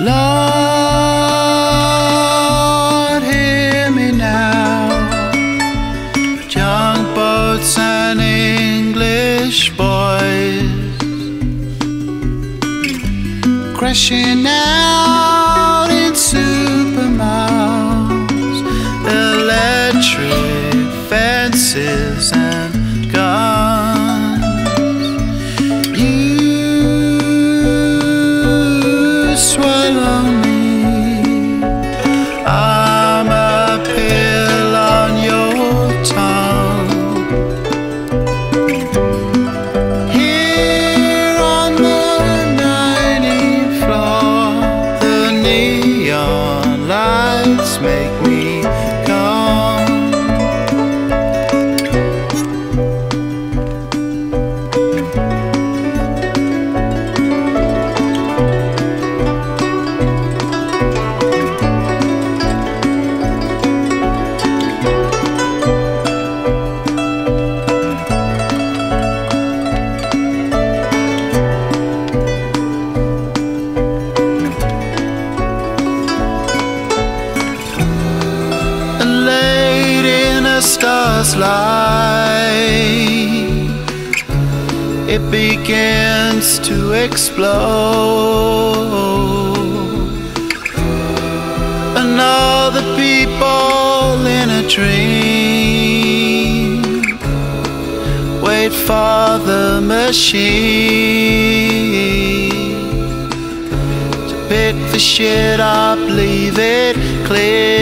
Lord, hear me now. Junk boats and English boys crashing out. Star's light, it begins to explode. And all the people in a dream wait for the machine to pick the shit up, leave it clear.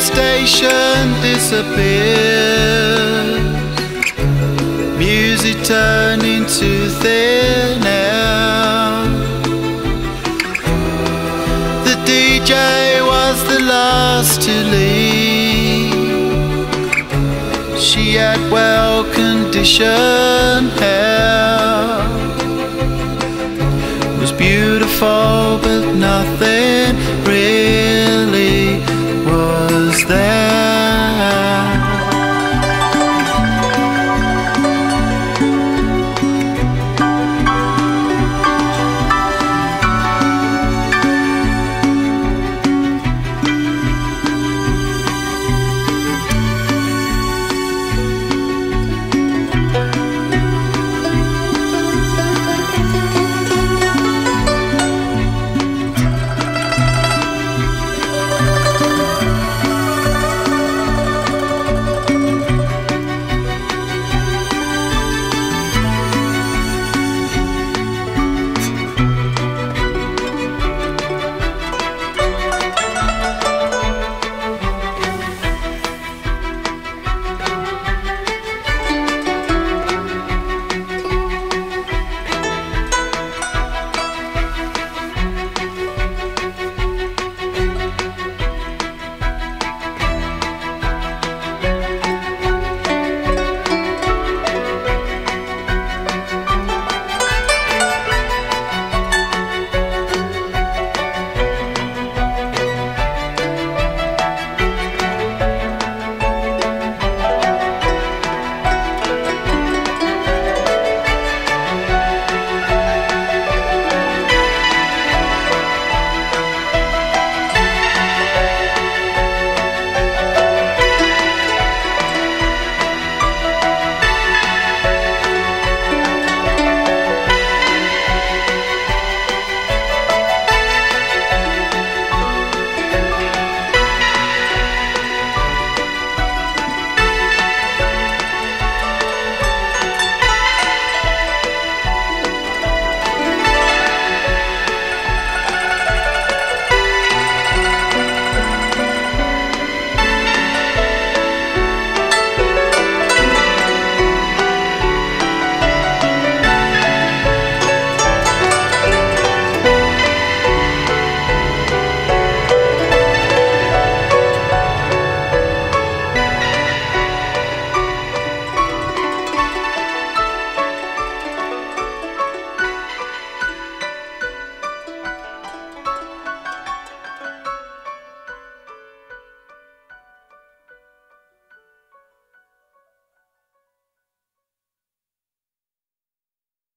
Station disappeared. Music turned into thin air. The DJ was the last to leave. She had well conditioned hair. Was beautiful, but nothing really was Stand.